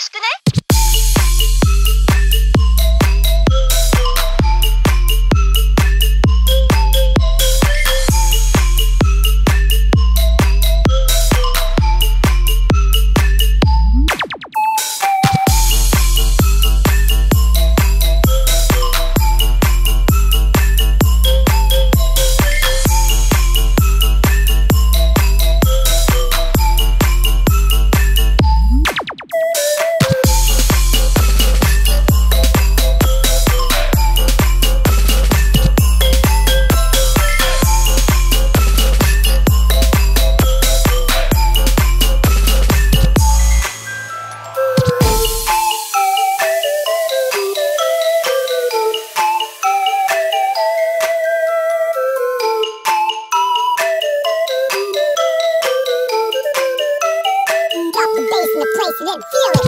しくない feel it.